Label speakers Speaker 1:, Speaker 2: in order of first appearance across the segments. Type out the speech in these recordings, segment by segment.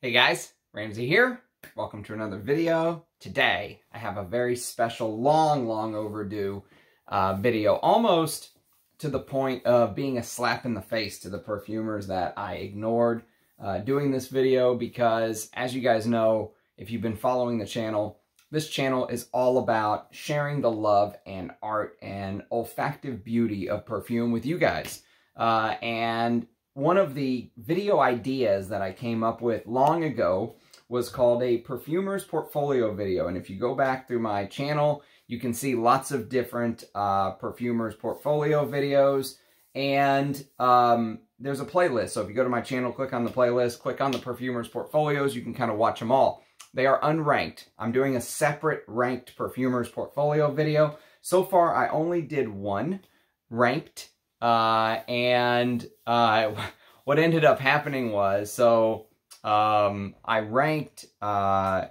Speaker 1: Hey guys, Ramsey here. Welcome to another video. Today, I have a very special, long, long overdue uh, video, almost to the point of being a slap in the face to the perfumers that I ignored uh, doing this video because, as you guys know, if you've been following the channel, this channel is all about sharing the love and art and olfactive beauty of perfume with you guys. Uh, and one of the video ideas that I came up with long ago was called a perfumer's portfolio video. And if you go back through my channel, you can see lots of different uh, perfumers portfolio videos. And um, there's a playlist. So if you go to my channel, click on the playlist, click on the perfumers portfolios, you can kind of watch them all. They are unranked. I'm doing a separate ranked perfumers portfolio video. So far, I only did one ranked uh, and uh, what ended up happening was, so um, I ranked uh,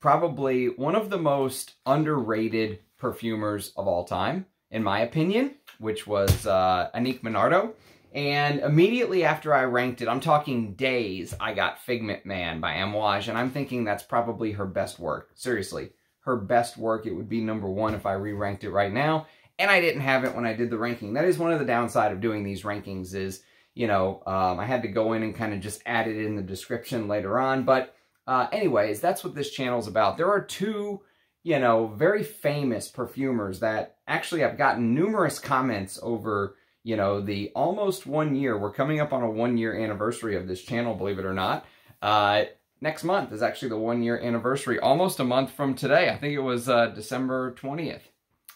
Speaker 1: probably one of the most underrated perfumers of all time, in my opinion, which was uh, Annick Menardo. And immediately after I ranked it, I'm talking days, I got Figment Man by Amouage, and I'm thinking that's probably her best work. Seriously, her best work. It would be number one if I re-ranked it right now and I didn't have it when I did the ranking. That is one of the downside of doing these rankings is, you know, um, I had to go in and kind of just add it in the description later on. But uh, anyways, that's what this channel is about. There are two, you know, very famous perfumers that actually I've gotten numerous comments over, you know, the almost one year. We're coming up on a one year anniversary of this channel, believe it or not. Uh, next month is actually the one year anniversary, almost a month from today. I think it was uh, December 20th.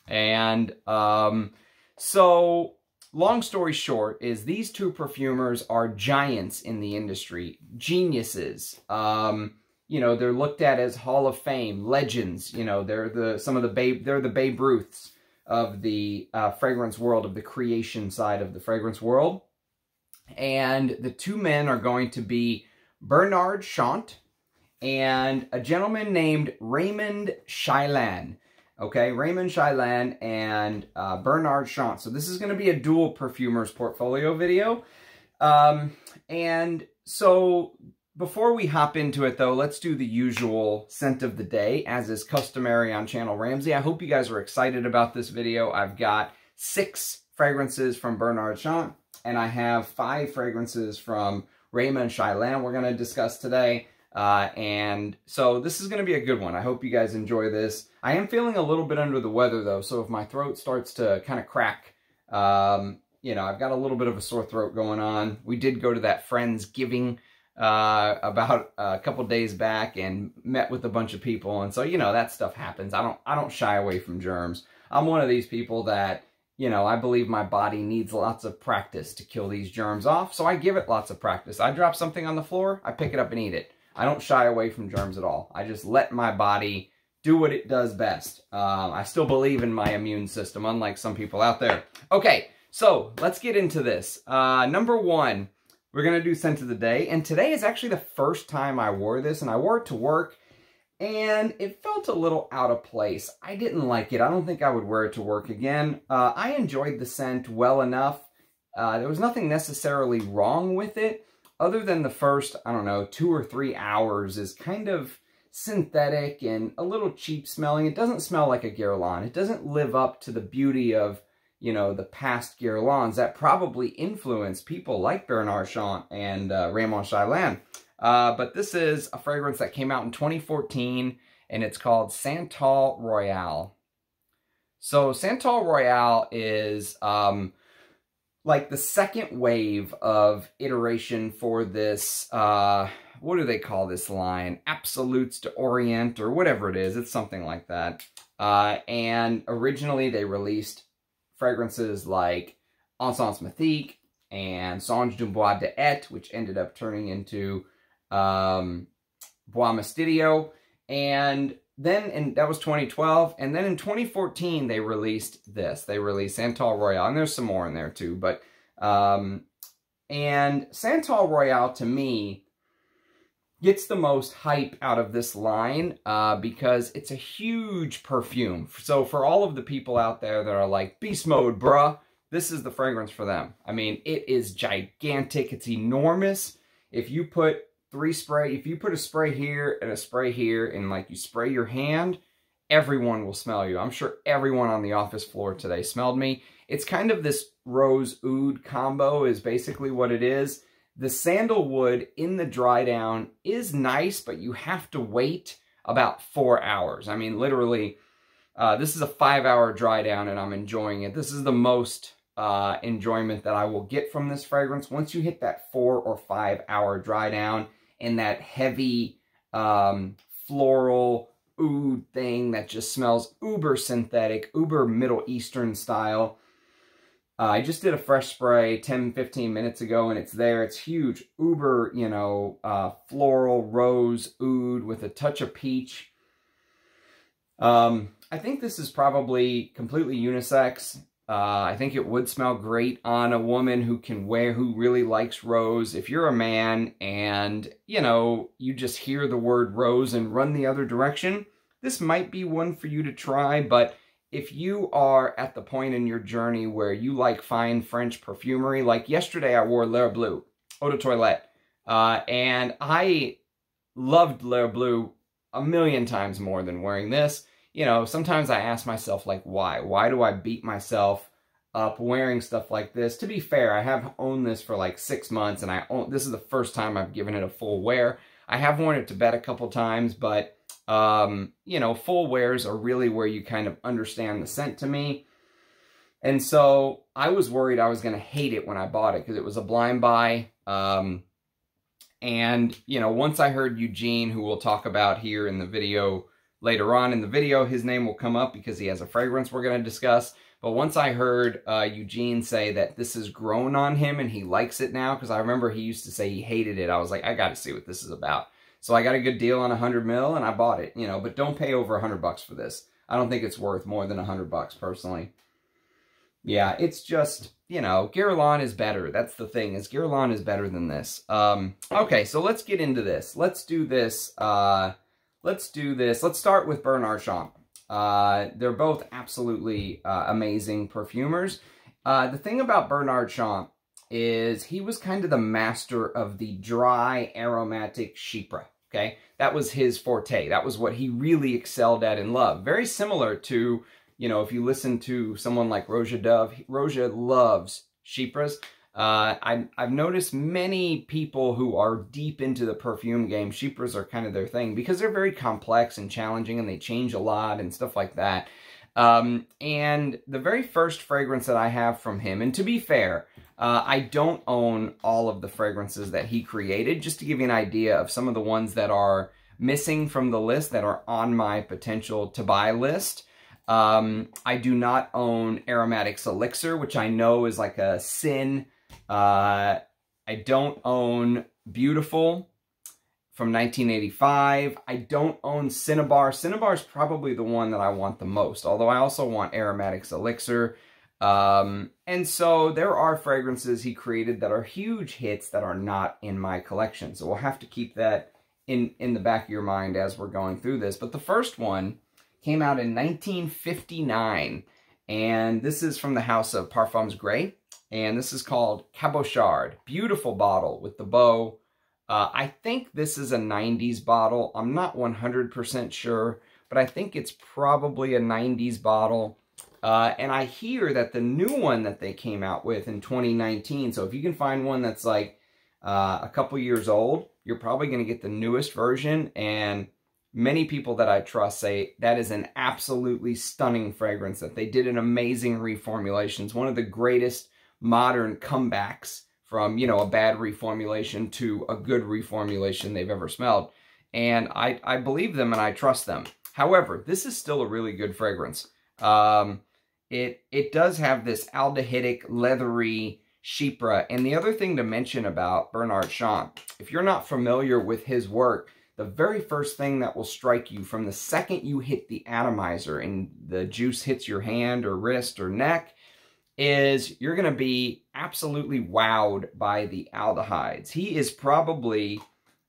Speaker 1: And um, so, long story short, is these two perfumers are giants in the industry, geniuses. Um, you know, they're looked at as Hall of Fame legends. You know, they're the some of the Babe, they're the Babe Ruths of the uh, fragrance world, of the creation side of the fragrance world. And the two men are going to be Bernard Chant and a gentleman named Raymond Chaillan. Okay, Raymond Chaillan and uh, Bernard Chant. So this is going to be a dual perfumers portfolio video. Um, and so before we hop into it, though, let's do the usual scent of the day, as is customary on Channel Ramsey. I hope you guys are excited about this video. I've got six fragrances from Bernard Chant, and I have five fragrances from Raymond Chaillan we're going to discuss today. Uh, and so this is going to be a good one. I hope you guys enjoy this. I am feeling a little bit under the weather though, so if my throat starts to kind of crack, um, you know, I've got a little bit of a sore throat going on. We did go to that Friends Giving uh, about a couple days back and met with a bunch of people, and so you know that stuff happens. I don't I don't shy away from germs. I'm one of these people that you know, I believe my body needs lots of practice to kill these germs off, so I give it lots of practice. I drop something on the floor, I pick it up and eat it. I don't shy away from germs at all. I just let my body do what it does best. Um, I still believe in my immune system, unlike some people out there. Okay, so let's get into this. Uh, number one, we're going to do scent of the day. And today is actually the first time I wore this, and I wore it to work, and it felt a little out of place. I didn't like it. I don't think I would wear it to work again. Uh, I enjoyed the scent well enough. Uh, there was nothing necessarily wrong with it, other than the first, I don't know, two or three hours is kind of synthetic and a little cheap smelling. It doesn't smell like a Guerlain. It doesn't live up to the beauty of, you know, the past Guerlains that probably influenced people like Bernard Chant and uh, Raymond Chaillan. Uh, but this is a fragrance that came out in 2014 and it's called Santal Royale. So Santal Royale is um, like the second wave of iteration for this, uh, what do they call this line? Absolutes to Orient or whatever it is. It's something like that. Uh, and originally they released fragrances like Encens Mythique and Songe d'un Bois d'Été, which ended up turning into um, Bois Mystérieux. And then, and that was 2012. And then in 2014, they released this. They released Santal Royale. And there's some more in there too. But, um, and Santal Royale to me gets the most hype out of this line uh, because it's a huge perfume. So for all of the people out there that are like, beast mode, bruh, this is the fragrance for them. I mean, it is gigantic. It's enormous. If you put three spray, if you put a spray here and a spray here and like you spray your hand, everyone will smell you. I'm sure everyone on the office floor today smelled me. It's kind of this rose oud combo is basically what it is. The sandalwood in the dry down is nice, but you have to wait about four hours. I mean, literally, uh, this is a five hour dry down and I'm enjoying it. This is the most uh, enjoyment that I will get from this fragrance. Once you hit that four or five hour dry down and that heavy um, floral oud thing that just smells uber synthetic, uber Middle Eastern style. Uh, I just did a fresh spray 10, 15 minutes ago, and it's there. It's huge. Uber, you know, uh, floral, rose, oud with a touch of peach. Um, I think this is probably completely unisex. Uh, I think it would smell great on a woman who can wear, who really likes rose. If you're a man and, you know, you just hear the word rose and run the other direction, this might be one for you to try, but if you are at the point in your journey where you like fine French perfumery, like yesterday I wore L'Air Bleu, Eau de Toilette, uh, and I loved L'Air Bleu a million times more than wearing this you know, sometimes I ask myself, like, why? Why do I beat myself up wearing stuff like this? To be fair, I have owned this for like six months, and I own, this is the first time I've given it a full wear. I have worn it to bed a couple times, but, um, you know, full wears are really where you kind of understand the scent to me. And so I was worried I was going to hate it when I bought it because it was a blind buy. Um, and, you know, once I heard Eugene, who we'll talk about here in the video Later on in the video, his name will come up because he has a fragrance we're going to discuss. But once I heard uh, Eugene say that this has grown on him and he likes it now, because I remember he used to say he hated it, I was like, I got to see what this is about. So I got a good deal on a 100 mil and I bought it, you know, but don't pay over a 100 bucks for this. I don't think it's worth more than a 100 bucks personally. Yeah, it's just, you know, Guerlain is better. That's the thing, is Guerlain is better than this. Um, okay, so let's get into this. Let's do this, uh, let's do this. Let's start with Bernard Chant. Uh, they're both absolutely uh, amazing perfumers. Uh, the thing about Bernard Chant is he was kind of the master of the dry aromatic chypre. Okay, that was his forte. That was what he really excelled at and loved. Very similar to, you know, if you listen to someone like Roja Dove, Roja loves chypres. Uh, I, I've noticed many people who are deep into the perfume game, chypres are kind of their thing because they're very complex and challenging and they change a lot and stuff like that. Um, and the very first fragrance that I have from him, and to be fair, uh, I don't own all of the fragrances that he created, just to give you an idea of some of the ones that are missing from the list that are on my potential to buy list. Um, I do not own Aromatics Elixir, which I know is like a sin uh, I don't own Beautiful from 1985. I don't own Cinnabar. Cinnabar is probably the one that I want the most, although I also want Aromatics Elixir. Um, and so there are fragrances he created that are huge hits that are not in my collection. So we'll have to keep that in, in the back of your mind as we're going through this. But the first one came out in 1959, and this is from the house of Parfums Grès and this is called Cabochard. Beautiful bottle with the bow. Uh, I think this is a 90s bottle. I'm not 100% sure, but I think it's probably a 90s bottle. Uh, and I hear that the new one that they came out with in 2019, so if you can find one that's like uh, a couple years old, you're probably going to get the newest version. And many people that I trust say that is an absolutely stunning fragrance, that they did an amazing reformulation. It's one of the greatest modern comebacks from, you know, a bad reformulation to a good reformulation they've ever smelled. And I, I believe them and I trust them. However, this is still a really good fragrance. Um, it, it does have this aldehydic, leathery chypre. And the other thing to mention about Bernard Chant, if you're not familiar with his work, the very first thing that will strike you from the second you hit the atomizer and the juice hits your hand or wrist or neck is you're going to be absolutely wowed by the aldehydes. He is probably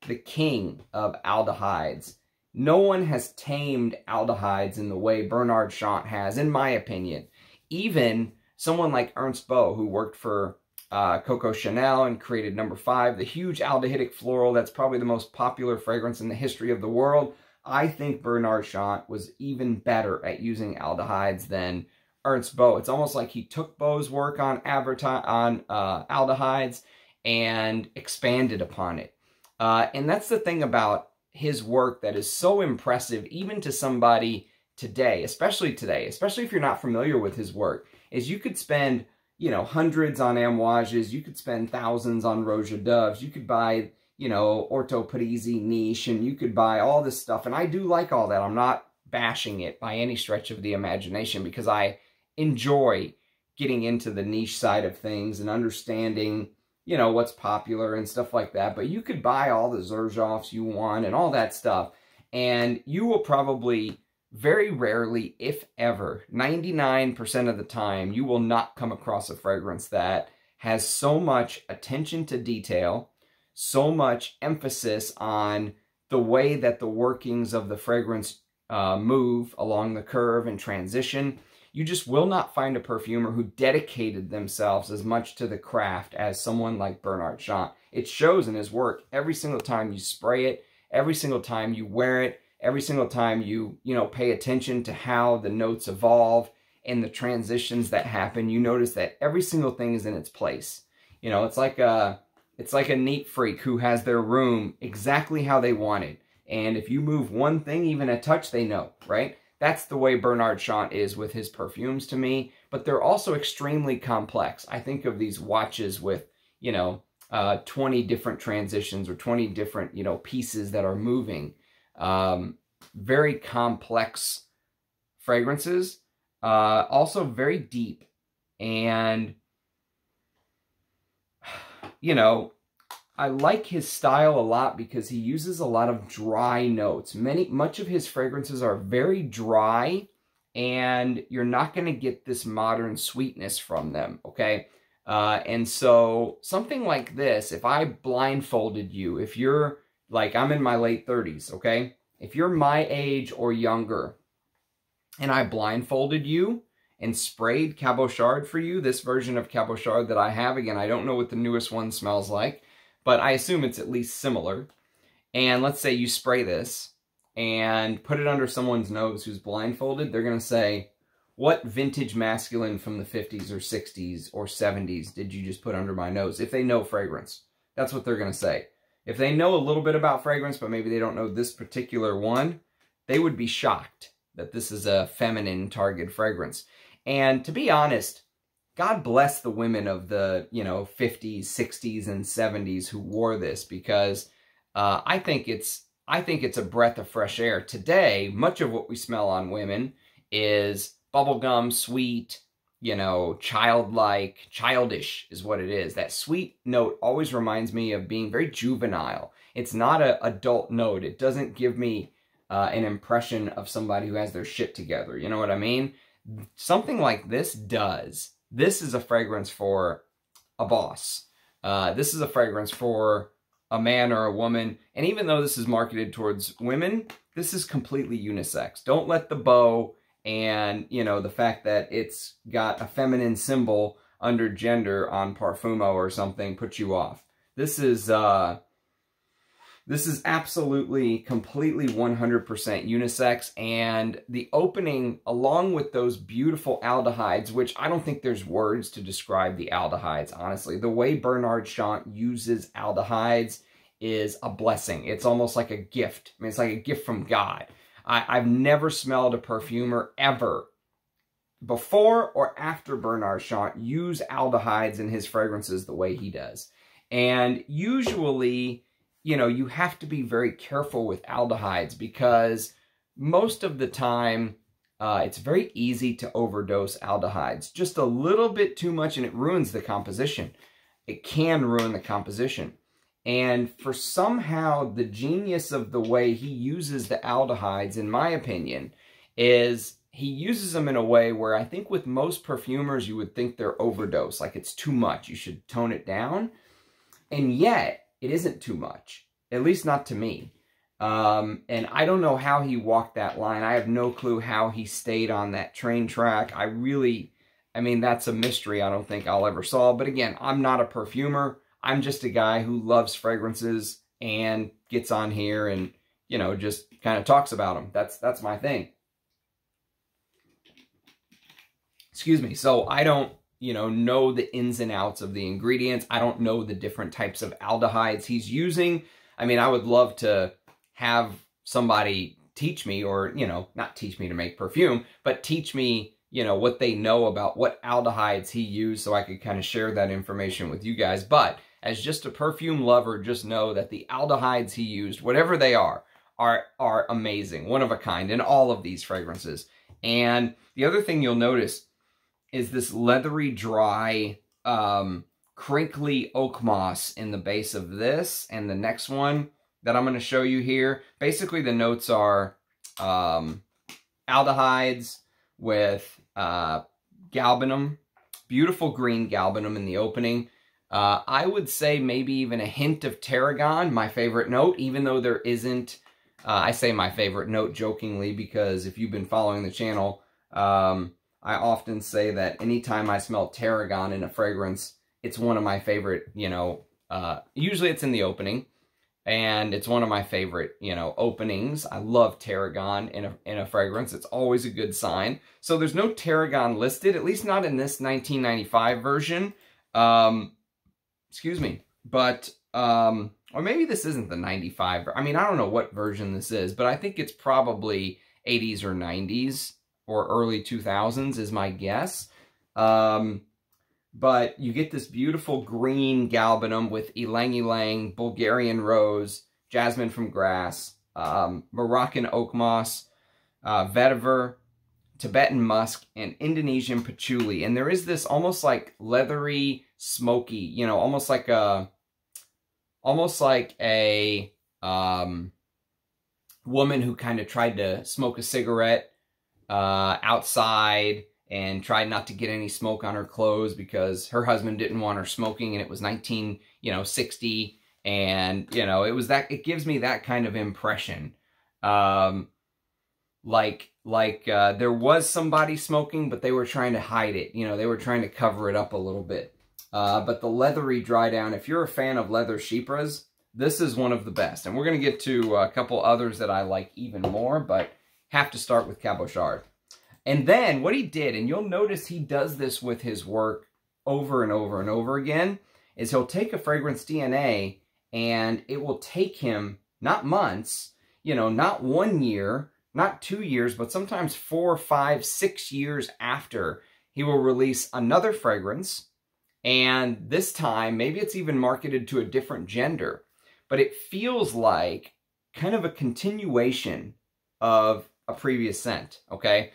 Speaker 1: the king of aldehydes. No one has tamed aldehydes in the way Bernard Chant has, in my opinion. Even someone like Ernst Beaux, who worked for uh, Coco Chanel and created number five, the huge aldehydic floral. That's probably the most popular fragrance in the history of the world. I think Bernard Chant was even better at using aldehydes than Ernst Beaux. It's almost like he took Beaux's work on on uh, aldehydes and expanded upon it. Uh, and that's the thing about his work that is so impressive, even to somebody today, especially today, especially if you're not familiar with his work, is you could spend, you know, hundreds on Amouages, you could spend thousands on Roja Doves, you could buy, you know, Orto Parisi niche, and you could buy all this stuff. And I do like all that. I'm not bashing it by any stretch of the imagination because I enjoy getting into the niche side of things and understanding, you know, what's popular and stuff like that. But you could buy all the Xerjoffs you want and all that stuff. And you will probably very rarely, if ever, 99% of the time, you will not come across a fragrance that has so much attention to detail, so much emphasis on the way that the workings of the fragrance uh, move along the curve and transition. You just will not find a perfumer who dedicated themselves as much to the craft as someone like Bernard Chant. It shows in his work every single time you spray it, every single time you wear it, every single time you, you know, pay attention to how the notes evolve and the transitions that happen, you notice that every single thing is in its place. You know, it's like a, it's like a neat freak who has their room exactly how they want it. And if you move one thing, even a touch, they know, right? That's the way Bernard Chant is with his perfumes to me, but they're also extremely complex. I think of these watches with, you know, uh, 20 different transitions or 20 different, you know, pieces that are moving. Um, very complex fragrances. Uh, also very deep. And, you know, I like his style a lot because he uses a lot of dry notes. Many, much of his fragrances are very dry and you're not going to get this modern sweetness from them, okay? Uh, and so something like this, if I blindfolded you, if you're like I'm in my late 30s, okay? If you're my age or younger and I blindfolded you and sprayed Cabochard for you, this version of Cabochard that I have, again, I don't know what the newest one smells like, but I assume it's at least similar. And let's say you spray this and put it under someone's nose who's blindfolded, they're going to say, what vintage masculine from the 50s or 60s or 70s did you just put under my nose? If they know fragrance. That's what they're going to say. If they know a little bit about fragrance, but maybe they don't know this particular one, they would be shocked that this is a feminine target fragrance. And to be honest, God bless the women of the, you know, 50s, 60s, and 70s who wore this because uh, I think it's I think it's a breath of fresh air. Today, much of what we smell on women is bubblegum, sweet, you know, childlike, childish is what it is. That sweet note always reminds me of being very juvenile. It's not an adult note. It doesn't give me uh, an impression of somebody who has their shit together. You know what I mean? Something like this does. This is a fragrance for a boss. Uh, this is a fragrance for a man or a woman. And even though this is marketed towards women, this is completely unisex. Don't let the bow and, you know, the fact that it's got a feminine symbol under gender on Parfumo or something put you off. This is, uh, this is absolutely, completely 100% unisex, and the opening, along with those beautiful aldehydes, which I don't think there's words to describe the aldehydes, honestly. The way Bernard Chant uses aldehydes is a blessing. It's almost like a gift. I mean, it's like a gift from God. I, have never smelled a perfumer ever before or after Bernard Chant use aldehydes in his fragrances the way he does. And usually, you know, you have to be very careful with aldehydes because most of the time, uh, it's very easy to overdose aldehydes. Just a little bit too much and it ruins the composition. It can ruin the composition. And for somehow the genius of the way he uses the aldehydes, in my opinion, is he uses them in a way where I think with most perfumers you would think they're overdose, like it's too much, you should tone it down. And yet, it isn't too much, at least not to me. Um, and I don't know how he walked that line. I have no clue how he stayed on that train track. I really, I mean, that's a mystery I don't think I'll ever solve. But again, I'm not a perfumer. I'm just a guy who loves fragrances and gets on here and, you know, just kind of talks about them. That's, that's my thing. Excuse me. So I don't, you know, know the ins and outs of the ingredients. I don't know the different types of aldehydes he's using. I mean, I would love to have somebody teach me or, you know, not teach me to make perfume, but teach me you know, what they know about what aldehydes he used so I could kind of share that information with you guys. But as just a perfume lover, just know that the aldehydes he used, whatever they are, are, are amazing, one of a kind in all of these fragrances. And the other thing you'll notice is this leathery, dry, um, crinkly oak moss in the base of this and the next one that I'm going to show you here. Basically, the notes are um, aldehydes with uh, galbanum, beautiful green galbanum in the opening. Uh, I would say maybe even a hint of tarragon, my favorite note, even though there isn't, uh, I say my favorite note jokingly because if you've been following the channel, um, I often say that anytime I smell tarragon in a fragrance, it's one of my favorite, you know, uh, usually it's in the opening and it's one of my favorite, you know, openings. I love tarragon in a, in a fragrance. It's always a good sign. So there's no tarragon listed, at least not in this 1995 version. Um, excuse me. But, um, or maybe this isn't the 95. I mean, I don't know what version this is, but I think it's probably 80s or 90s or early 2000s is my guess. Um, but you get this beautiful green galbanum with ylang ylang, Bulgarian rose, jasmine from Grasse, um, Moroccan oak moss, uh, vetiver, Tibetan musk, and Indonesian patchouli. And there is this almost like leathery, smoky, you know, almost like a, almost like a um, woman who kind of tried to smoke a cigarette uh, outside and tried not to get any smoke on her clothes because her husband didn't want her smoking and it was 19, you know, 60 and, you know, it was that, it gives me that kind of impression. Um, like, like, uh, there was somebody smoking, but they were trying to hide it. You know, they were trying to cover it up a little bit. Uh, but the leathery dry down, if you're a fan of leather chypres, this is one of the best. And we're going to get to a couple others that I like even more, but have to start with Cabochard. And then what he did, and you'll notice he does this with his work over and over and over again, is he'll take a fragrance DNA and it will take him not months, you know, not one year, not two years, but sometimes four, five, six years after he will release another fragrance. And this time, maybe it's even marketed to a different gender, but it feels like kind of a continuation of a previous scent, okay?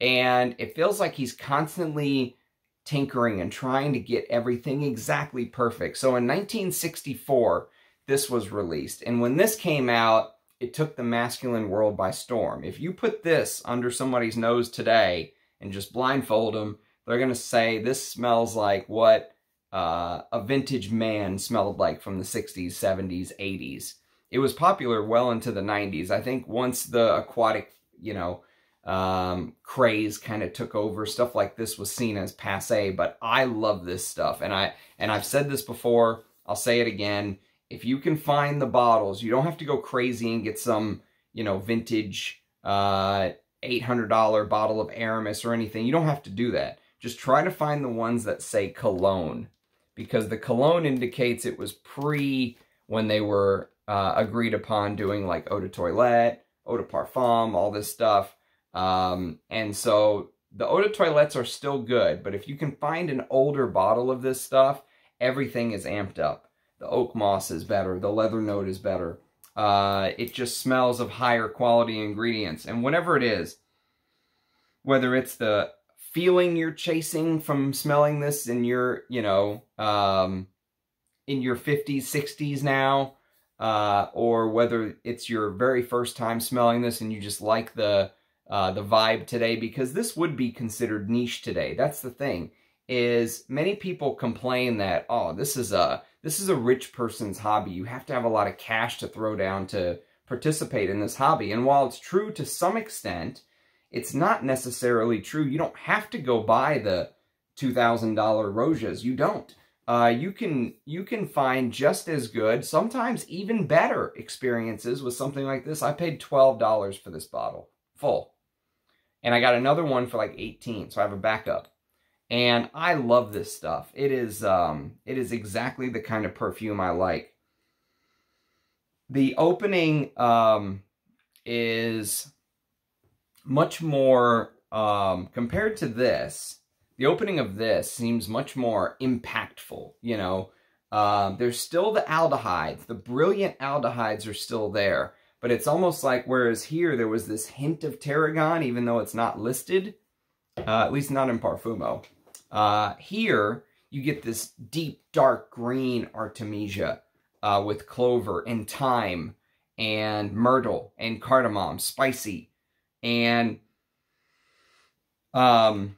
Speaker 1: And it feels like he's constantly tinkering and trying to get everything exactly perfect. So in 1964, this was released. And when this came out, it took the masculine world by storm. If you put this under somebody's nose today and just blindfold them, they're going to say this smells like what uh, a vintage man smelled like from the 60s, 70s, 80s. It was popular well into the 90s. I think once the aquatic, you know, um, craze kind of took over. Stuff like this was seen as passe, but I love this stuff. And, I, and I've said this before, I'll say it again. If you can find the bottles, you don't have to go crazy and get some, you know, vintage uh, $800 bottle of Aramis or anything. You don't have to do that. Just try to find the ones that say cologne because the cologne indicates it was pre when they were uh, agreed upon doing like eau de toilette, eau de parfum, all this stuff. Um, and so the eau de toilettes are still good, but if you can find an older bottle of this stuff, everything is amped up. The oak moss is better. The leather note is better. Uh, it just smells of higher quality ingredients. And whatever it is, whether it's the feeling you're chasing from smelling this in your, you know, um, in your 50s, 60s now, uh, or whether it's your very first time smelling this and you just like the uh, the vibe today because this would be considered niche today. That's the thing is many people complain that, oh, this is a this is a rich person's hobby. You have to have a lot of cash to throw down to participate in this hobby. And while it's true to some extent, it's not necessarily true. You don't have to go buy the $2,000 Rojas. You don't. Uh, you can you can find just as good, sometimes even better experiences with something like this. I paid $12 for this bottle, full. And I got another one for like 18 so I have a backup. And I love this stuff. It is um, it is exactly the kind of perfume I like. The opening um, is much more, um, compared to this, the opening of this seems much more impactful, you know. Um, there's still the aldehydes. The brilliant aldehydes are still there. But it's almost like, whereas here there was this hint of tarragon, even though it's not listed, uh, at least not in Parfumo. Uh, here, you get this deep, dark green Artemisia uh, with clover and thyme and myrtle and cardamom, spicy. And um,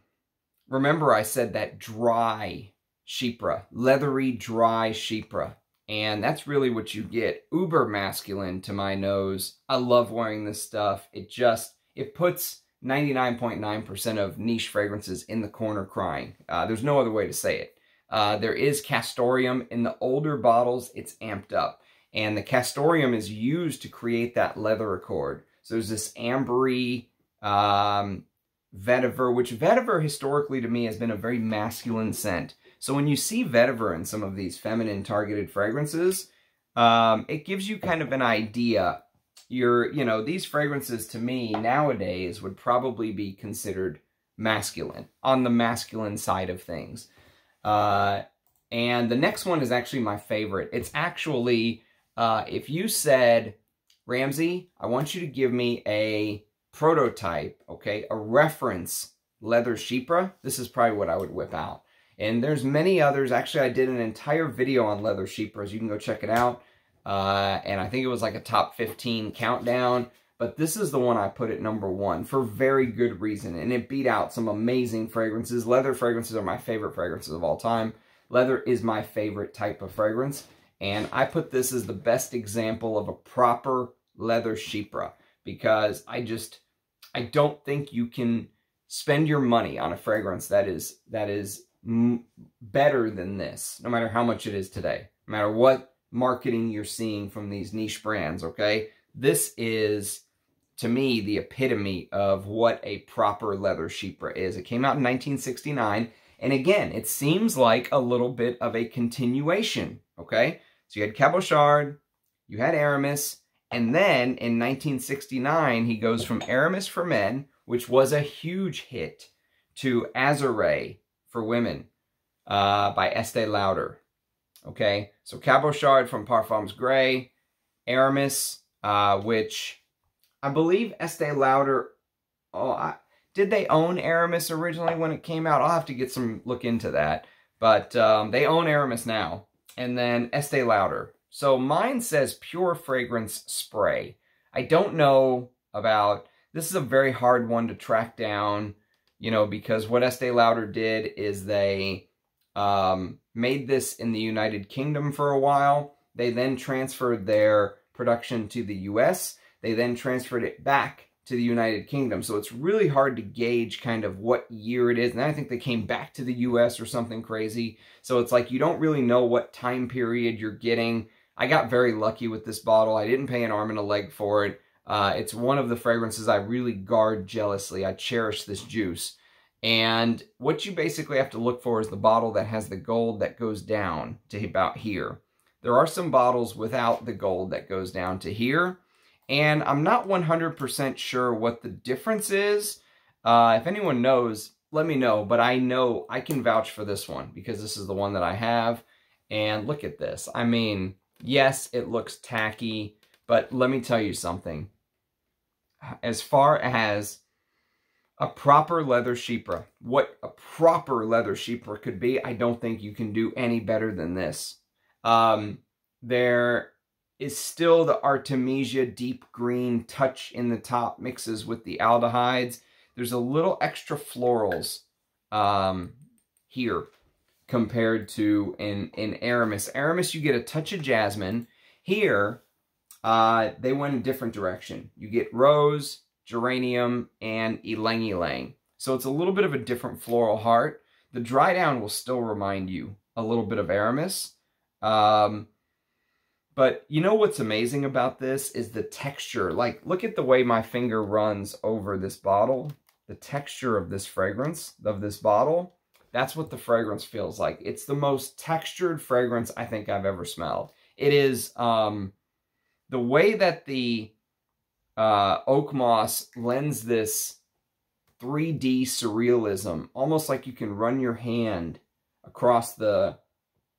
Speaker 1: remember I said that dry Chypre, leathery, dry Chypre. And that's really what you get. Uber masculine to my nose. I love wearing this stuff. It just, it puts 99.9% of niche fragrances in the corner crying. Uh, there's no other way to say it. Uh, there is castoreum. In the older bottles, it's amped up. And the castoreum is used to create that leather accord. So there's this ambery um, vetiver, which vetiver historically to me has been a very masculine scent. So when you see vetiver in some of these feminine targeted fragrances, um, it gives you kind of an idea. You're, you know, these fragrances to me nowadays would probably be considered masculine, on the masculine side of things. Uh, and the next one is actually my favorite. It's actually, uh, if you said, Ramsey, I want you to give me a prototype, okay, a reference leather Chypre, this is probably what I would whip out. And there's many others. Actually, I did an entire video on leather Chypres. You can go check it out. Uh, and I think it was like a top 15 countdown. But this is the one I put at number one for very good reason. And it beat out some amazing fragrances. Leather fragrances are my favorite fragrances of all time. Leather is my favorite type of fragrance. And I put this as the best example of a proper leather Chypre Because I just, I don't think you can spend your money on a fragrance that is that is better than this, no matter how much it is today, no matter what marketing you're seeing from these niche brands, okay? This is, to me, the epitome of what a proper leather Chypre is. It came out in 1969, and again, it seems like a little bit of a continuation, okay? So you had Cabochard, you had Aramis, and then in 1969, he goes from Aramis for Men, which was a huge hit, to Azurée, for Women uh, by Estee Lauder. Okay, so Cabochard from Parfums Grès, Aramis, uh, which I believe Estee Lauder, oh, I, did they own Aramis originally when it came out? I'll have to get some look into that. But um, they own Aramis now. And then Estee Lauder. So mine says Pure Fragrance Spray. I don't know about, this is a very hard one to track down you know, because what Estee Lauder did is they um, made this in the United Kingdom for a while. They then transferred their production to the US. They then transferred it back to the United Kingdom. So it's really hard to gauge kind of what year it is. And I think they came back to the US or something crazy. So it's like you don't really know what time period you're getting. I got very lucky with this bottle. I didn't pay an arm and a leg for it. Uh, it's one of the fragrances I really guard jealously. I cherish this juice. And what you basically have to look for is the bottle that has the gold that goes down to about here. There are some bottles without the gold that goes down to here. And I'm not 100% sure what the difference is. Uh, if anyone knows, let me know. But I know I can vouch for this one because this is the one that I have. And look at this. I mean, yes, it looks tacky. But let me tell you something as far as a proper leather Chypre, what a proper leather Chypre could be, I don't think you can do any better than this. Um, there is still the Artemisia deep green touch in the top mixes with the aldehydes. There's a little extra florals um, here compared to in, in Aramis. Aramis, you get a touch of jasmine. Here, uh, they went a different direction. You get rose, geranium, and ylang ylang. So it's a little bit of a different floral heart. the dry down will still remind you a little bit of Aramis. Um, but you know what's amazing about this is the texture. Like, look at the way my finger runs over this bottle. The texture of this fragrance, of this bottle, that's what the fragrance feels like. It's the most textured fragrance I think I've ever smelled. It is um, the way that the uh, oak moss lends this 3D surrealism, almost like you can run your hand across the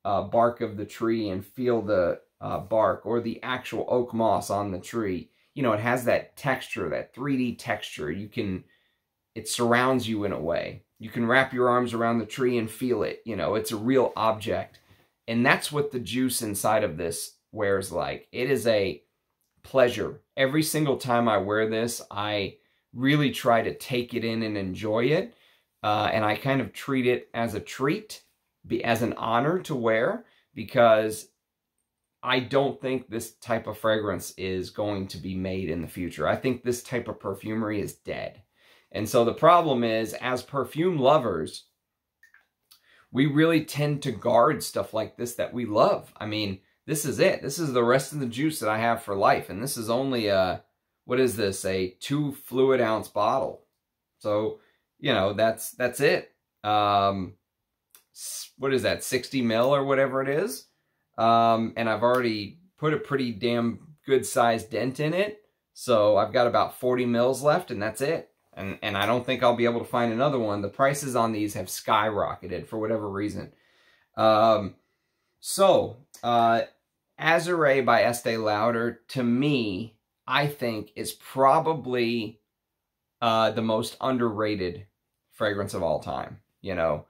Speaker 1: uh, bark of the tree and feel the uh, bark or the actual oak moss on the tree. You know, it has that texture, that 3D texture. You can, it surrounds you in a way. You can wrap your arms around the tree and feel it. You know, it's a real object. And that's what the juice inside of this wears like. It is a pleasure. Every single time I wear this, I really try to take it in and enjoy it. Uh, and I kind of treat it as a treat, be as an honor to wear because I don't think this type of fragrance is going to be made in the future. I think this type of perfumery is dead. And so the problem is, as perfume lovers, we really tend to guard stuff like this that we love. I mean, this is it. This is the rest of the juice that I have for life. And this is only a, what is this, a two fluid ounce bottle. So, you know, that's, that's it. Um, what is that, 60 mil or whatever it is? Um, and I've already put a pretty damn good sized dent in it. So I've got about 40 mils left and that's it. And, and I don't think I'll be able to find another one. The prices on these have skyrocketed for whatever reason. Um, so, uh, Azurée by Estee Lauder, to me, I think is probably uh, the most underrated fragrance of all time. You know,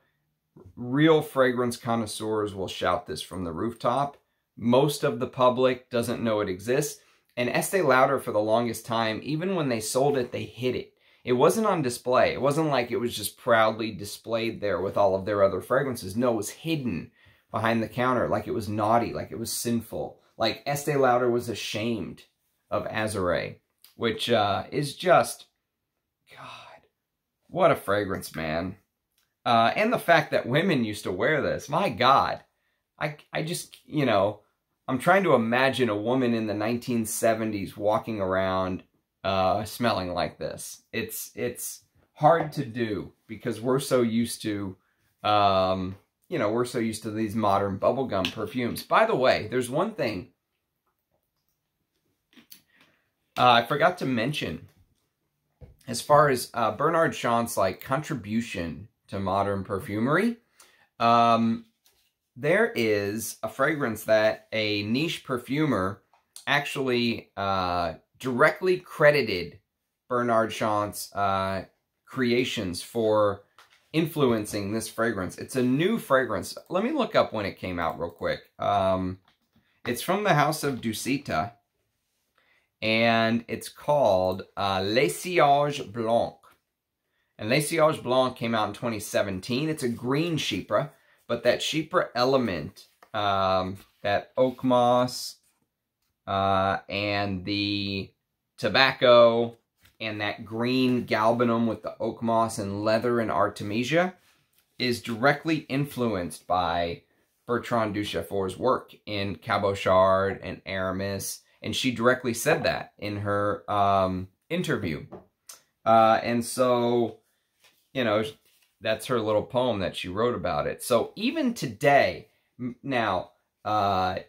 Speaker 1: real fragrance connoisseurs will shout this from the rooftop. Most of the public doesn't know it exists. And Estee Lauder, for the longest time, even when they sold it, they hid it. It wasn't on display. It wasn't like it was just proudly displayed there with all of their other fragrances. No, it was hidden behind the counter like it was naughty, like it was sinful. Like Estee Lauder was ashamed of Azurée, which uh, is just, God, what a fragrance, man. Uh, and the fact that women used to wear this, my God. I, I just, you know, I'm trying to imagine a woman in the 1970s walking around uh, smelling like this. It's, it's hard to do because we're so used to, um, you know, we're so used to these modern bubblegum perfumes. By the way, there's one thing uh, I forgot to mention as far as uh, Bernard Chant's like contribution to modern perfumery. Um, there is a fragrance that a niche perfumer actually uh, directly credited Bernard Chant's uh, creations for influencing this fragrance. It's a new fragrance. Let me look up when it came out real quick. Um, it's from the house of Dusita, and it's called uh, Les Sillage Blanc. And Les Sillage Blanc came out in 2017. It's a green Chypre, but that Chypre element, um, that oak moss, uh, and the tobacco, and that green galbanum with the oak moss and leather and artemisia is directly influenced by Bertrand Duchaufour's work in Cabochard and Aramis, and she directly said that in her um, interview. Uh, and so you know, that's her little poem that she wrote about it. So even today, now, uh,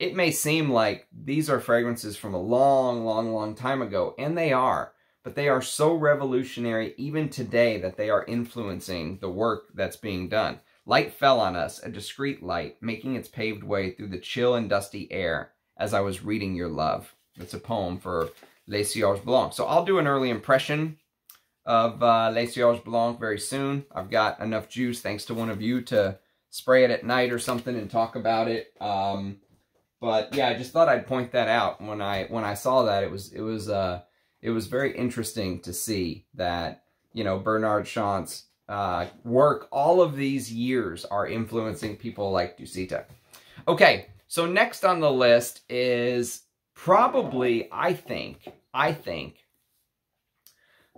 Speaker 1: it may seem like these are fragrances from a long, long, long time ago, and they are, but they are so revolutionary even today that they are influencing the work that's being done. Light fell on us, a discreet light, making its paved way through the chill and dusty air as I was reading your love. It's a poem for Les Sillage Blanc. So I'll do an early impression of uh, Les Sillage Blanc very soon. I've got enough juice, thanks to one of you, to spray it at night or something and talk about it. Um, but yeah, I just thought I'd point that out when I when I saw that. It was it was uh it was very interesting to see that you know Bernard Chant's uh, work all of these years are influencing people like Dusita. Okay, so next on the list is probably I think I think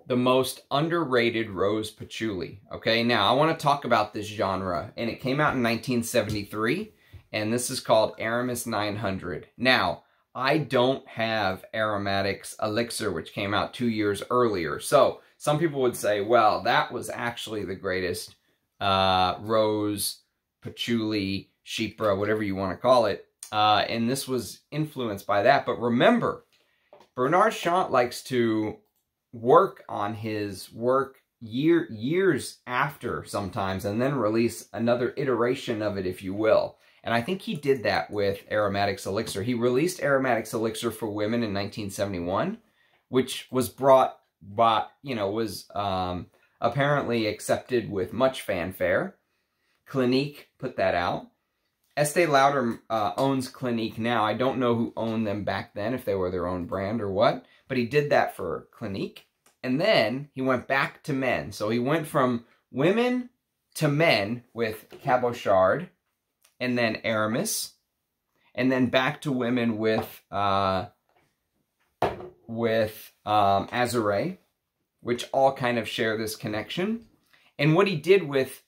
Speaker 1: the most underrated rose patchouli. Okay, now I want to talk about this genre, and it came out in 1973, and this is called Aramis 900. Now, I don't have Aromatics Elixir, which came out two years earlier. So, some people would say, well, that was actually the greatest uh, rose, patchouli, chypre, whatever you want to call it. Uh, and this was influenced by that. But remember, Bernard Chant likes to work on his work year years after sometimes and then release another iteration of it, if you will. And I think he did that with Aromatics Elixir. He released Aromatics Elixir for Women in 1971, which was brought by, you know, was um, apparently accepted with much fanfare. Clinique put that out. Estee Lauder uh, owns Clinique now. I don't know who owned them back then, if they were their own brand or what, but he did that for Clinique. And then he went back to men. So he went from women to men with Cabochard and then Aramis, and then back to women with uh, with um, which all kind of share this connection. And what he did with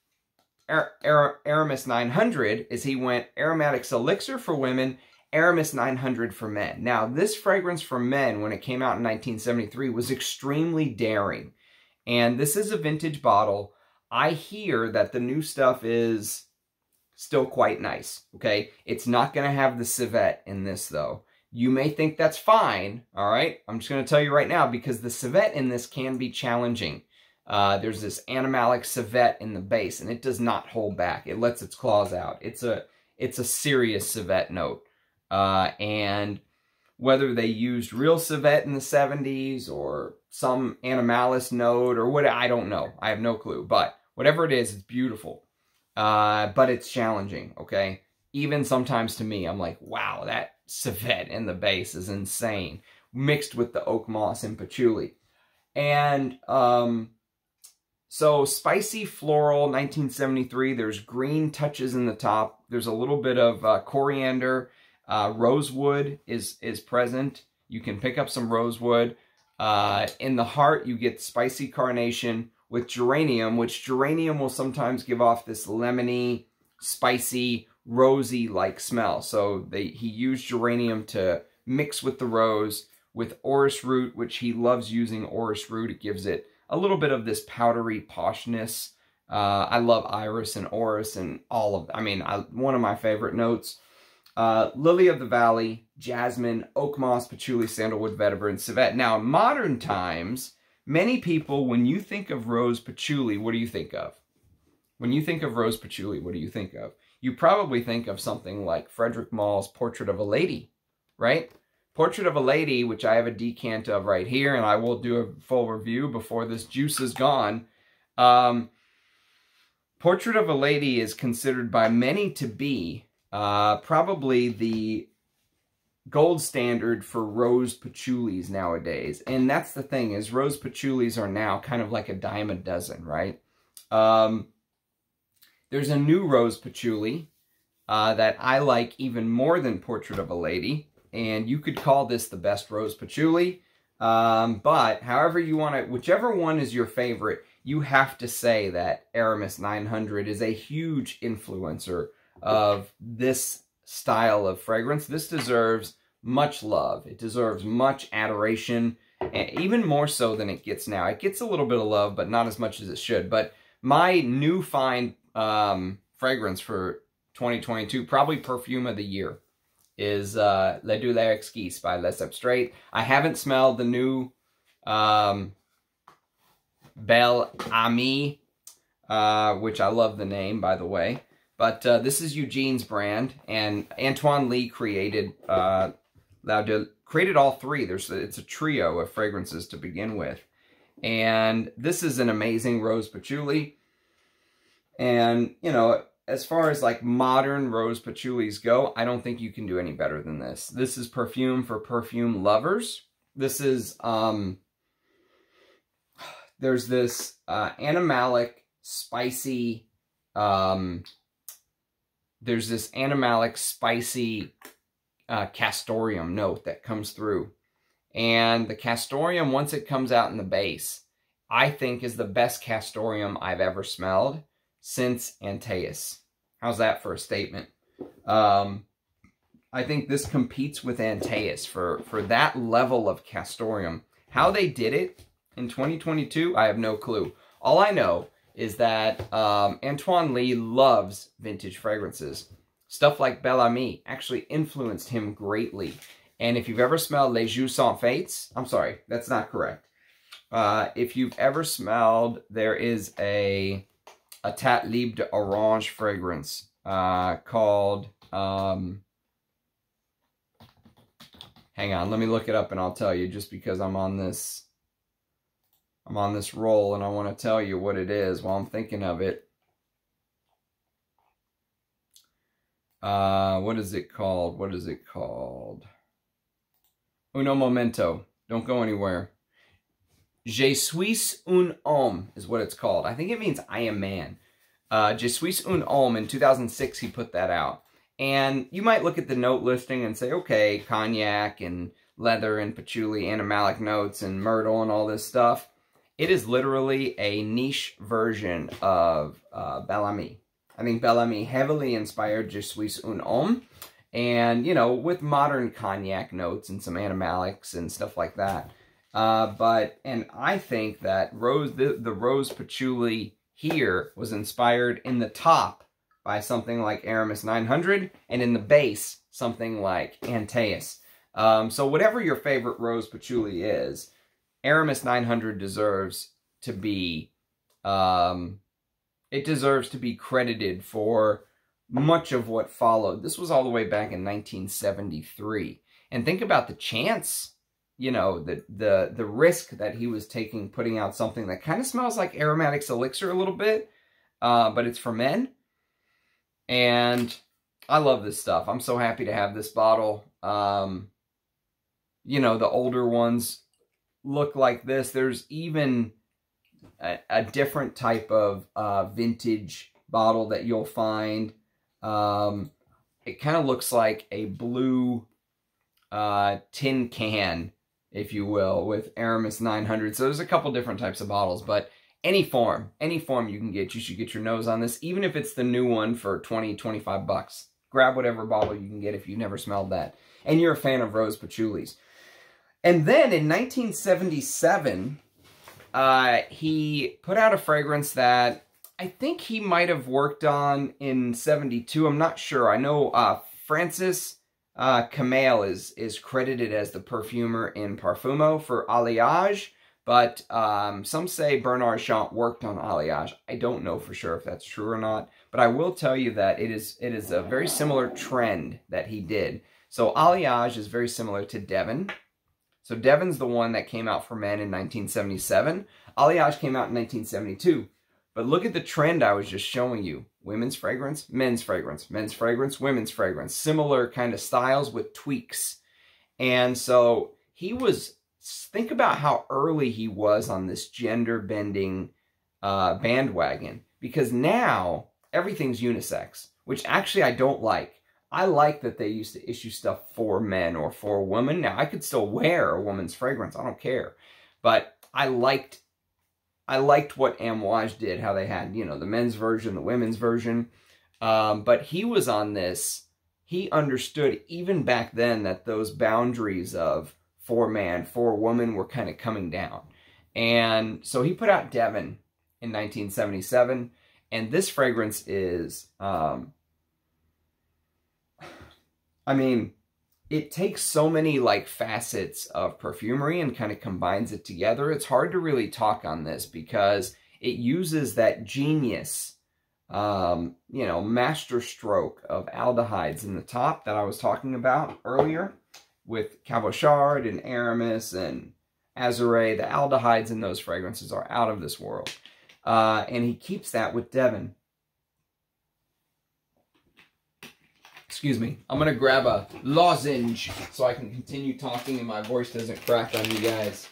Speaker 1: Ar Ar Aramis 900 is he went Aromatics Elixir for women, Aramis 900 for men. Now, this fragrance for men, when it came out in 1973, was extremely daring. And this is a vintage bottle. I hear that the new stuff is still quite nice, okay? It's not going to have the civet in this, though. You may think that's fine, all right? I'm just going to tell you right now, because the civet in this can be challenging. Uh, there's this animalic civet in the base, and it does not hold back. It lets its claws out. It's a it's a serious civet note. Uh, and whether they used real civet in the 70s or some animalis note or what, I don't know. I have no clue. But whatever it is, it's beautiful. Uh, but it's challenging, okay? Even sometimes to me, I'm like, wow, that civet in the base is insane. Mixed with the oak moss and patchouli. And um, so spicy floral, 1973. There's green touches in the top. There's a little bit of uh, coriander. Uh, rosewood is, is present. You can pick up some rosewood. Uh, in the heart, you get spicy carnation with geranium, which geranium will sometimes give off this lemony, spicy, rosy-like smell. So they, he used geranium to mix with the rose with orris root, which he loves using orris root. It gives it a little bit of this powdery poshness. Uh, I love iris and orris and all of, I mean, I, one of my favorite notes. Uh, Lily of the Valley, Jasmine, Oak Moss, Patchouli, Sandalwood, Vetiver, and Civet. Now, in modern times, Many people, when you think of rose patchouli, what do you think of? When you think of rose patchouli, what do you think of? You probably think of something like Frederic Malle's Portrait of a Lady, right? Portrait of a Lady, which I have a decant of right here, and I will do a full review before this juice is gone. Um, Portrait of a Lady is considered by many to be uh, probably the gold standard for rose patchoulis nowadays. And that's the thing is rose patchoulis are now kind of like a dime a dozen, right? Um, there's a new rose patchouli uh, that I like even more than Portrait of a Lady. And you could call this the best rose patchouli. Um, but however you want to, whichever one is your favorite, you have to say that Aramis 900 is a huge influencer of this style of fragrance. This deserves much love. It deserves much adoration, And even more so than it gets now. It gets a little bit of love, but not as much as it should. But my new find um, fragrance for 2022, probably perfume of the year, is uh, Le Doux Exquise by Les Abstraites. I haven't smelled the new um, Belle Amie, uh, which I love the name, by the way. But uh, this is Eugene's brand, and Antoine Lie created uh, created all three. There's a, It's a trio of fragrances to begin with. And this is an amazing rose patchouli. And, you know, as far as like modern rose patchoulis go, I don't think you can do any better than this. This is perfume for perfume lovers. This is, um, there's this uh, animalic, spicy, um, there's this animalic, spicy uh, castoreum note that comes through. And the castoreum, once it comes out in the base, I think is the best castoreum I've ever smelled since Antaeus. How's that for a statement? Um, I think this competes with Antaeus for, for that level of castoreum. How they did it in 2022, I have no clue. All I know is that um, Antoine Lie loves vintage fragrances. Stuff like Bel Ami actually influenced him greatly. And if you've ever smelled Les Jus Sans Fates, I'm sorry, that's not correct. Uh, if you've ever smelled, there is a, a Etat Libre d'Orange fragrance uh, called, um, hang on, let me look it up and I'll tell you just because I'm on this, I'm on this roll and I want to tell you what it is while I'm thinking of it. Uh, what is it called? What is it called? Uno momento. Don't go anywhere. Je suis un homme is what it's called. I think it means I am man. Uh, Je suis un homme. In 2006, he put that out. And you might look at the note listing and say, okay, cognac and leather and patchouli, animalic notes and myrtle and all this stuff. It is literally a niche version of uh, Bel Ami. I think Bel Ami heavily inspired Je suis un homme. And, you know, with modern cognac notes and some animalics and stuff like that. Uh, but, and I think that rose, the, the rose patchouli here was inspired in the top by something like Aramis 900, and in the base, something like Antaeus. Um, so whatever your favorite rose patchouli is, Aramis 900 deserves to be, um, it deserves to be credited for much of what followed. This was all the way back in 1973. And think about the chance you know, the, the, the risk that he was taking putting out something that kind of smells like Aromatics Elixir a little bit, uh, but it's for men. And I love this stuff. I'm so happy to have this bottle. Um, you know, the older ones look like this. There's even a, a different type of uh, vintage bottle that you'll find. Um, it kind of looks like a blue uh, tin can if you will, with Aramis 900. So there's a couple different types of bottles, but any form, any form you can get, you should get your nose on this, even if it's the new one for 20, 25 bucks. Grab whatever bottle you can get if you've never smelled that. And you're a fan of rose patchoulis. And then in 1977, uh, he put out a fragrance that I think he might have worked on in 72. I'm not sure. I know uh, Francis uh, Camail is, is credited as the perfumer in Parfumo for Alliage, but um, some say Bernard Chant worked on Alliage. I don't know for sure if that's true or not, but I will tell you that it is it is a very similar trend that he did. So Alliage is very similar to Devin. So Devin's the one that came out for men in 1977. Alliage came out in 1972. But look at the trend I was just showing you. Women's fragrance, men's fragrance, men's fragrance, women's fragrance. Similar kind of styles with tweaks. And so he was, think about how early he was on this gender bending uh, bandwagon. Because now everything's unisex, which actually I don't like. I like that they used to issue stuff for men or for women. Now, I could still wear a woman's fragrance. I don't care. But I liked I liked what Amouage did, how they had, you know, the men's version, the women's version. Um, but he was on this. He understood even back then that those boundaries of for man, for woman were kind of coming down. And so he put out Devin in 1977. And this fragrance is, um, I mean, it takes so many like facets of perfumery and kind of combines it together. It's hard to really talk on this because it uses that genius, um, you know, master stroke of aldehydes in the top that I was talking about earlier with Cabochard and Aramis and Azurée. The aldehydes in those fragrances are out of this world. Uh, and he keeps that with Devin. Excuse me. I'm to grab a lozenge so I can continue talking and my voice doesn't crack on you guys.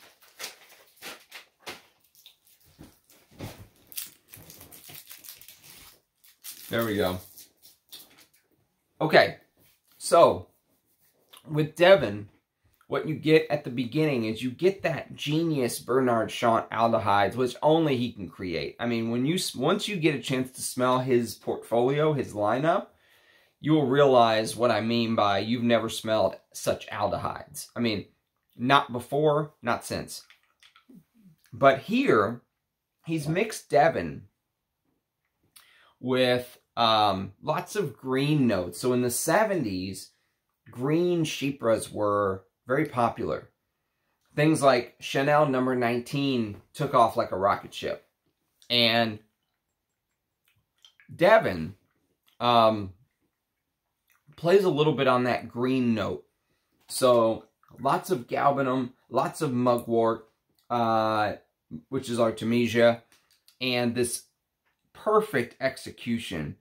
Speaker 1: There we go. Okay, so with Devin, what you get at the beginning is you get that genius Bernard Chant aldehydes, which only he can create. I mean, when you once you get a chance to smell his portfolio, his lineup, you will realize what I mean by you've never smelled such aldehydes. I mean, not before, not since. But here, he's mixed Devin with um, lots of green notes. So in the 70s, green Chypres were very popular. Things like Chanel number 19 took off like a rocket ship. And Devin um, plays a little bit on that green note. So lots of galbanum, lots of mugwort, uh, which is Artemisia, and this perfect execution.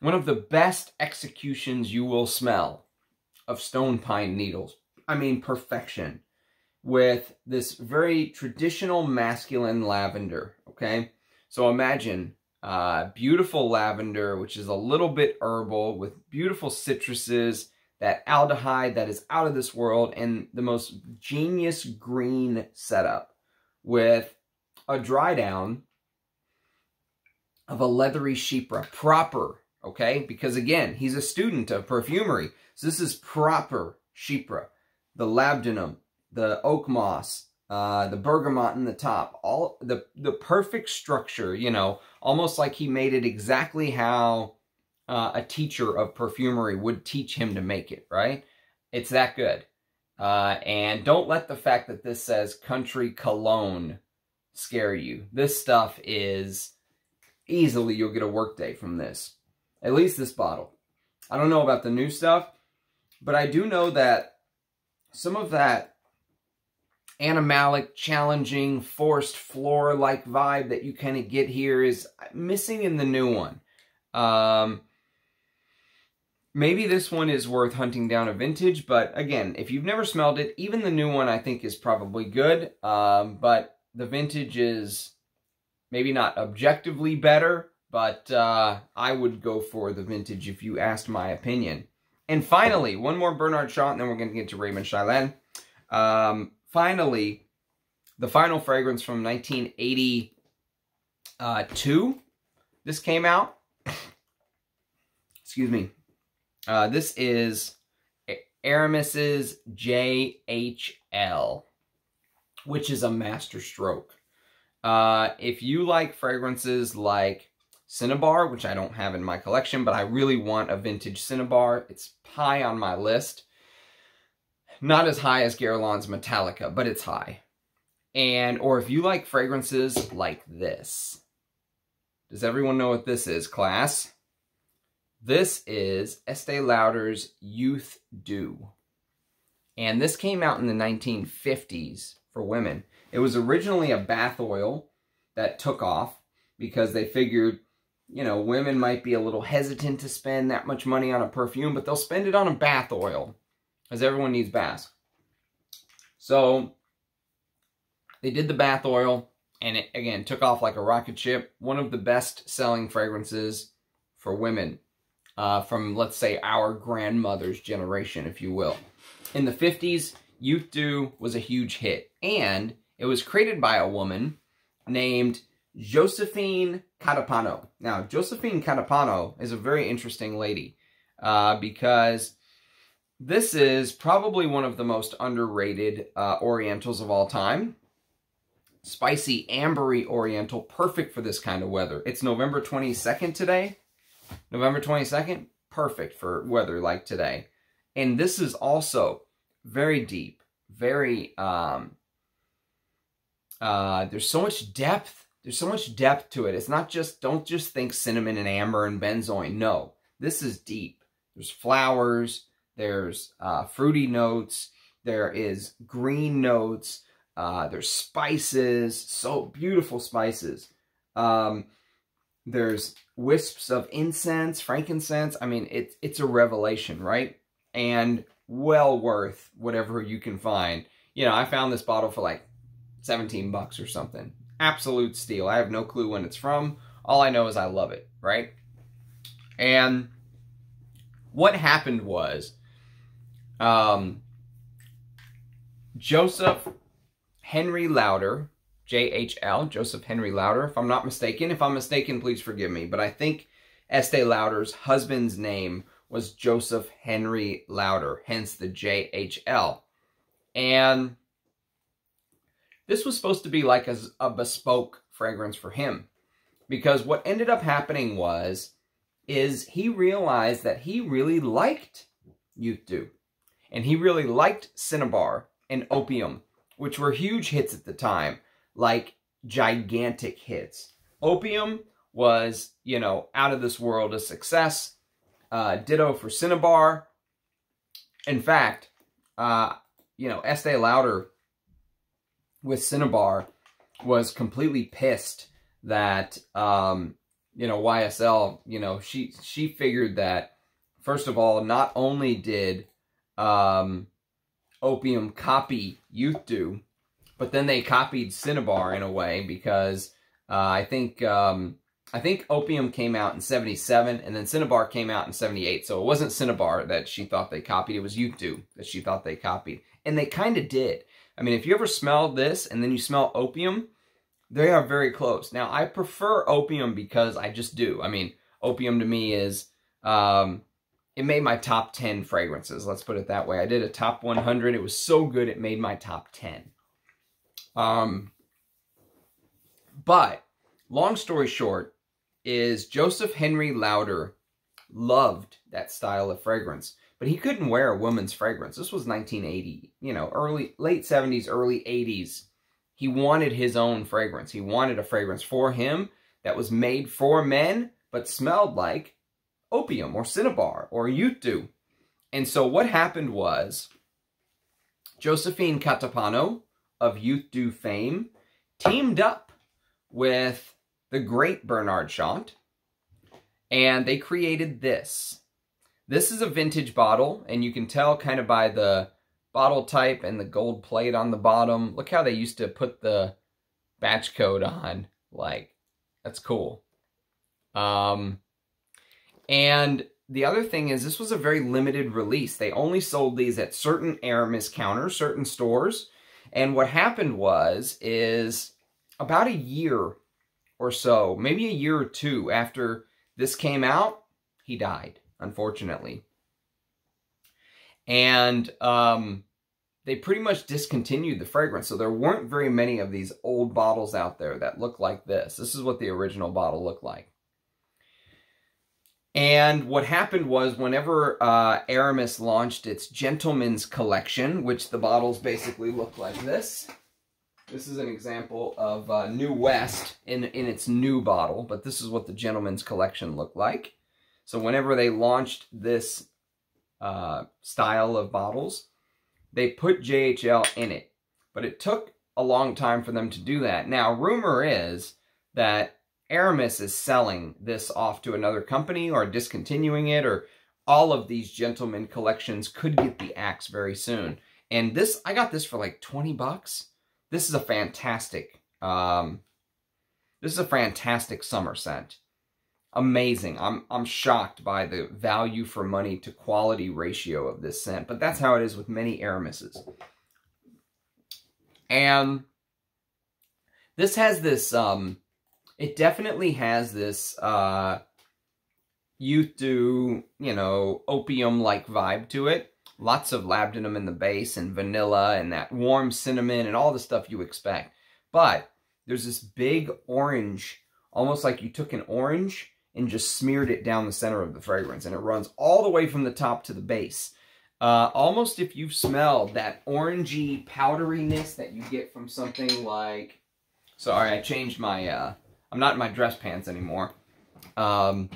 Speaker 1: One of the best executions you will smell of stone pine needles. I mean perfection, with this very traditional masculine lavender, okay? So imagine uh, beautiful lavender, which is a little bit herbal with beautiful citruses, that aldehyde that is out of this world, and the most genius green setup with a dry down of a leathery chypre, proper, okay? Because again, he's a student of perfumery. So this is proper chypre the labdanum, the oak moss, uh, the bergamot in the top, all the, the perfect structure, you know, almost like he made it exactly how uh, a teacher of perfumery would teach him to make it, right? It's that good. Uh, and don't let the fact that this says country cologne scare you. This stuff is easily, you'll get a workday from this. At least this bottle. I don't know about the new stuff, but I do know that some of that animalic, challenging, forced floor-like vibe that you kind of get here is missing in the new one. Um, maybe this one is worth hunting down a vintage, but again, if you've never smelled it, even the new one I think is probably good, um, but the vintage is maybe not objectively better, but uh, I would go for the vintage if you asked my opinion. And finally, one more Bernard Chant, and then we're going to get to Raymond Chaillan. Um, finally, the final fragrance from 1982. This came out. Excuse me. Uh, this is Aramis's JHL, which is a master stroke. Uh, if you like fragrances like Cinnabar, which I don't have in my collection, but I really want a vintage Cinnabar. It's high on my list. Not as high as Guerlain's Metallica, but it's high. And, or if you like fragrances like this. Does everyone know what this is, class? This is Estee Lauder's Youth Dew. And this came out in the 1950s for women. It was originally a bath oil that took off because they figured you know, women might be a little hesitant to spend that much money on a perfume, but they'll spend it on a bath oil, because everyone needs baths. So, they did the bath oil, and it, again, took off like a rocket ship. One of the best-selling fragrances for women uh, from, let's say, our grandmother's generation, if you will. In the 50s, Youth Dew was a huge hit, and it was created by a woman named Josephine Catapano. Now, Josephine Catapano is a very interesting lady uh, because this is probably one of the most underrated uh, Orientals of all time. Spicy, ambery Oriental, perfect for this kind of weather. It's November 22nd today. November 22nd, perfect for weather like today. And this is also very deep, very, um, uh, there's so much depth there's so much depth to it. It's not just, don't just think cinnamon and amber and benzoin. No, this is deep. There's flowers, there's uh, fruity notes, there is green notes, uh, there's spices, so beautiful spices. Um, there's wisps of incense, frankincense. I mean, it's, it's a revelation, right? And well worth whatever you can find. You know, I found this bottle for like 17 bucks or something absolute steal. I have no clue when it's from. All I know is I love it, right? And what happened was, um, Joseph Henry Lauder, JHL, Joseph Henry Lauder, if I'm not mistaken. If I'm mistaken, please forgive me. But I think Estee Lauder's husband's name was Joseph Henry Lauder, hence the JHL. And this was supposed to be like a, a bespoke fragrance for him. Because what ended up happening was, is he realized that he really liked Youth Dew. And he really liked Cinnabar and Opium, which were huge hits at the time, like gigantic hits. Opium was, you know, out of this world a success. Uh, ditto for Cinnabar. In fact, uh, you know, Estee Lauder with Cinnabar was completely pissed that, um, you know, YSL, you know, she, she figured that, first of all, not only did, um, Opium copy Youth Dew, but then they copied Cinnabar in a way because, uh, I think, um, I think Opium came out in 77, and then Cinnabar came out in 78. So it wasn't Cinnabar that she thought they copied. It was Youth Dew that she thought they copied. And they kind of did. I mean, if you ever smell this and then you smell Opium, they are very close. Now, I prefer Opium because I just do. I mean, Opium to me is, um, it made my top 10 fragrances. Let's put it that way. I did a top 100. It was so good, it made my top 10. Um, but, long story short, is Joseph Henry Lauder loved that style of fragrance, but he couldn't wear a woman's fragrance. This was 1980, you know, early, late 70s, early 80s. He wanted his own fragrance. He wanted a fragrance for him that was made for men, but smelled like opium or cinnabar or Dew. And so what happened was Josephine Catapano of Youth Dew fame teamed up with the great Bernard Chant, and they created this. This is a vintage bottle, and you can tell kind of by the bottle type and the gold plate on the bottom. Look how they used to put the batch code on. Like, that's cool. Um, and the other thing is this was a very limited release. They only sold these at certain Aramis counters, certain stores. And what happened was, is about a year or so, maybe a year or two after this came out, he died, unfortunately. And um, they pretty much discontinued the fragrance. So there weren't very many of these old bottles out there that look like this. This is what the original bottle looked like. And what happened was whenever uh, Aramis launched its Gentleman's Collection, which the bottles basically look like this, this is an example of uh, New West in, in its new bottle, but this is what the Gentleman's Collection looked like. So whenever they launched this uh, style of bottles, they put JHL in it. But it took a long time for them to do that. Now, rumor is that Aramis is selling this off to another company or discontinuing it or all of these gentleman collections could get the axe very soon. And this, I got this for like 20 bucks. This is a fantastic, um, this is a fantastic summer scent. Amazing. I'm, I'm shocked by the value for money to quality ratio of this scent, but that's how it is with many Aramises. And this has this, um, it definitely has this, uh, Youth Dew, you know, opium-like vibe to it lots of labdanum in the base and vanilla and that warm cinnamon and all the stuff you expect. But there's this big orange, almost like you took an orange and just smeared it down the center of the fragrance. And it runs all the way from the top to the base. Uh, almost if you've smelled that orangey powderiness that you get from something like... Sorry, I changed my... Uh, I'm not in my dress pants anymore. Um,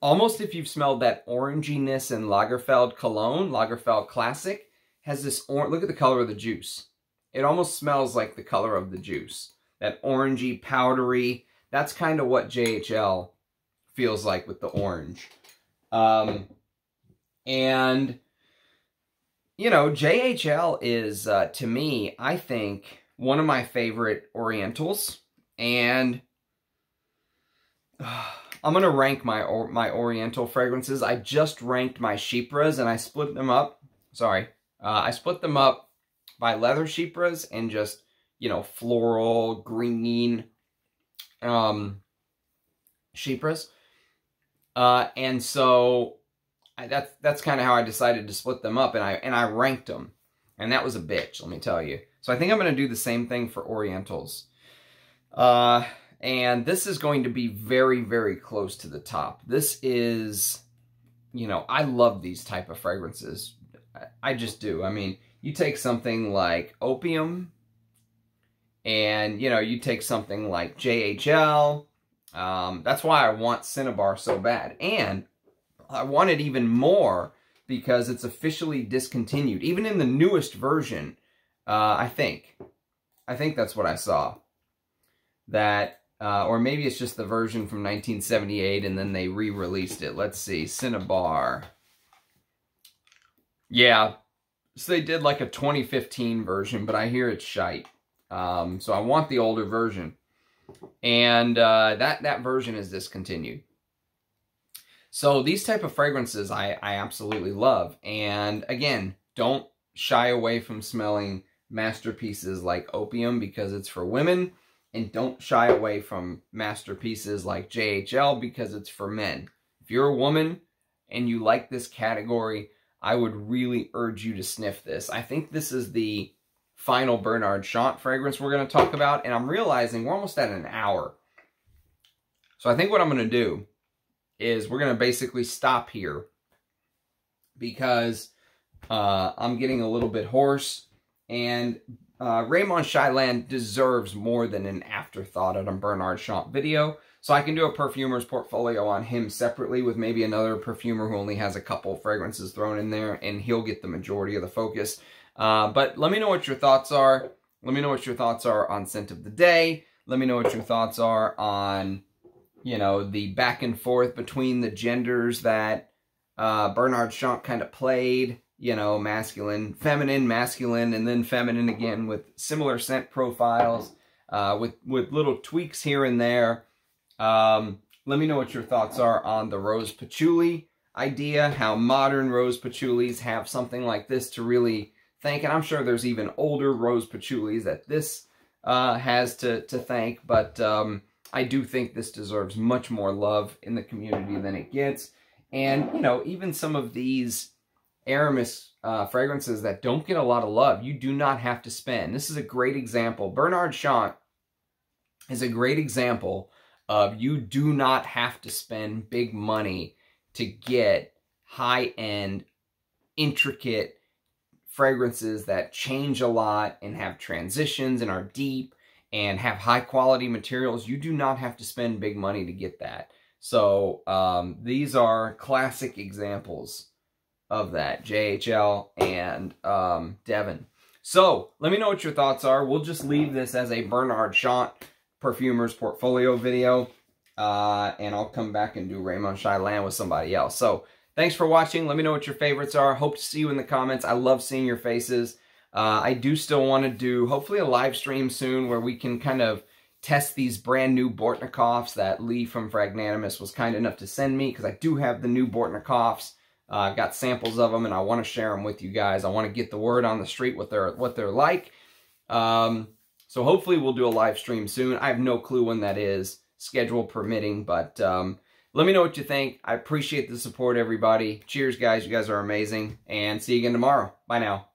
Speaker 1: almost if you've smelled that oranginess in Lagerfeld Cologne, Lagerfeld Classic, has this, or look at the color of the juice. It almost smells like the color of the juice. That orangey, powdery, that's kind of what JHL feels like with the orange. Um, and, you know, JHL is, uh, to me, I think, one of my favorite Orientals. And... Uh, I'm going to rank my or, my Oriental fragrances. I just ranked my Chypres and I split them up. Sorry. Uh, I split them up by leather chypras and just, you know, floral, green um, chypras. Uh, and so I, that's that's kind of how I decided to split them up, and I and I ranked them, and that was a bitch, let me tell you. So I think I'm going to do the same thing for Orientals. Uh, and this is going to be very, very close to the top. This is, you know, I love these type of fragrances. I just do. I mean, you take something like Opium, and, you know, you take something like JHL. Um, that's why I want Cinnabar so bad. And I want it even more because it's officially discontinued. Even in the newest version, uh, I think. I think that's what I saw. That, uh, or maybe it's just the version from 1978 and then they re-released it. Let's see, Cinnabar. Yeah, so they did like a 2015 version, but I hear it's shite. Um, so I want the older version. And uh, that, that version is discontinued. So these type of fragrances I, I absolutely love. And again, don't shy away from smelling masterpieces like Opium because it's for women. And don't shy away from masterpieces like JHL because it's for men. If you're a woman and you like this category, I would really urge you to sniff this. I think this is the final Bernard Chant fragrance we're going to talk about. And I'm realizing we're almost at an hour. So I think what I'm going to do is we're going to basically stop here because uh, I'm getting a little bit hoarse. And uh, Raymond Chaillan deserves more than an afterthought at a Bernard Chant video. So I can do a perfumer's portfolio on him separately with maybe another perfumer who only has a couple fragrances thrown in there, and he'll get the majority of the focus. Uh, but let me know what your thoughts are. Let me know what your thoughts are on Scent of the Day. Let me know what your thoughts are on, you know, the back and forth between the genders that uh, Bernard Chant kind of played. You know, masculine, feminine, masculine, and then feminine again with similar scent profiles, uh, with, with little tweaks here and there. Um, let me know what your thoughts are on the rose patchouli idea, how modern rose patchoulis have something like this to really thank. And I'm sure there's even older rose patchoulis that this uh, has to, to thank. But um, I do think this deserves much more love in the community than it gets. And, you know, even some of these Aramis uh, fragrances that don't get a lot of love, you do not have to spend. This is a great example. Bernard Chant is a great example of you do not have to spend big money to get high-end, intricate fragrances that change a lot and have transitions and are deep and have high quality materials. You do not have to spend big money to get that. So um, these are classic examples of that, JHL and um, Devin. So let me know what your thoughts are. We'll just leave this as a Bernard Chant Perfumer's portfolio video. Uh, and I'll come back and do Raymond Chaillan with somebody else. So Thanks for watching. Let me know what your favorites are. Hope to see you in the comments. I love seeing your faces. Uh, I do still want to do, hopefully, a live stream soon where we can kind of test these brand new Bortnikoffs that Lee from Fragnanimous was kind enough to send me because I do have the new Bortnikoffs. Uh, I've got samples of them and I want to share them with you guys. I want to get the word on the street what they're what they're like. Um, so hopefully we'll do a live stream soon. I have no clue when that is, schedule permitting, but um, let me know what you think. I appreciate the support, everybody. Cheers, guys. You guys are amazing. And see you again tomorrow. Bye now.